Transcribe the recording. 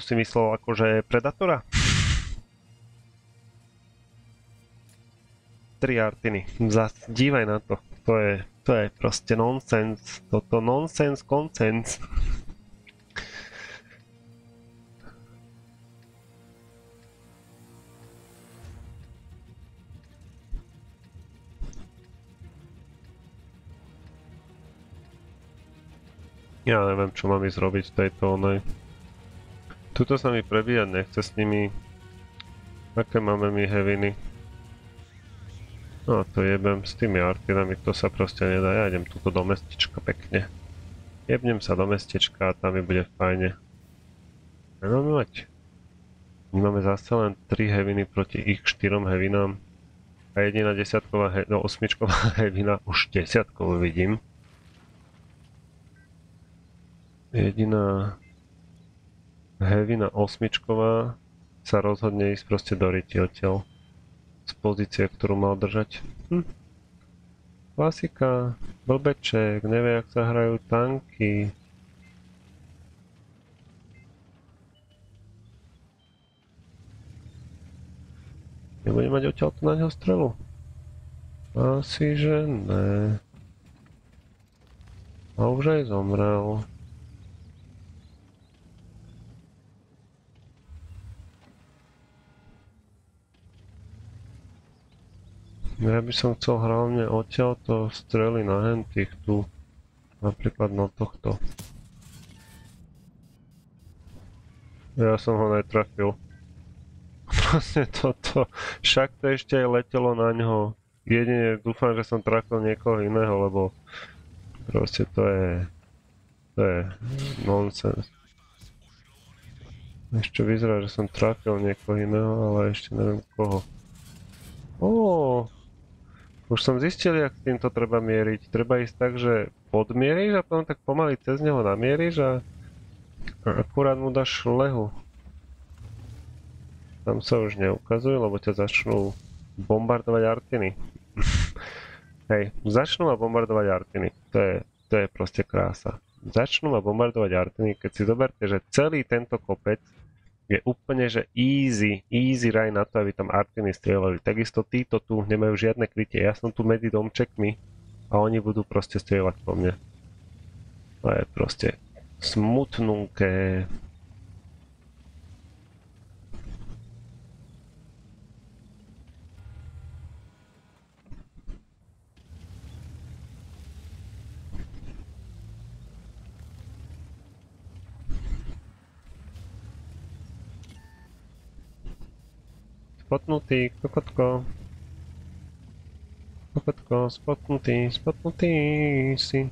To si myslel akože Predatora? Tri artiny. Zas, dívaj na to. To je, to je proste nonsens. Toto nonsens, koncens. Ja neviem, čo mám ísť robiť v tejto onej. Tuto sa mi prebíjať nechce s nimi. Aké máme my heviny? No to jebem s tými artinami, to sa proste nedá. Ja idem tuto do mestečka pekne. Jebnem sa do mestečka a tam mi bude fajne. Nemáme mať. My máme zase len 3 heviny proti ich 4 hevinám. A jediná desiatková, he no osmičková hevina, už desiatkovú vidím. Jediná hevina osmičková sa rozhodne ísť proste do ryti. Z pozície, ktorú mal držať. Hm. Klasika, blbeček, nevie, jak sa hrajú tanky. Nebude mať odtiaľ na neho strelu? Asi, že ne. A už aj zomrel. Ja by som chcel hlavne odtiaľto strely na hentých tu. Napríklad na tohto. Ja som ho netrafil. Vlastne toto. Však to ešte aj letelo na ňo. Jedine dúfam, že som trafil niekoho iného, lebo proste to je... To je nonsens. Ešte vyzerá, že som trafil niekoho iného, ale ešte neviem koho. Ó, už som zistil, jak s týmto treba mieriť. Treba ísť tak, že podmieríš a potom tak pomaly cez neho namieríš a akurát mu dáš lehu. Tam sa už neukazuje, lebo ťa začnú bombardovať artiny. Hej, začnú ma bombardovať artiny. To je, to je proste krása. Začnú ma bombardovať artiny, keď si zoberte, že celý tento kopec je úplne, že easy, easy raj na to, aby tam Artiny strieľali. Takisto títo tu nemajú žiadne krytie. Ja som tu medzi domčekmi a oni budú proste strieľať po mne. To je proste smutnúke. スパッのティー、かかったか。かかったか、スパッのティー、スパッのティー、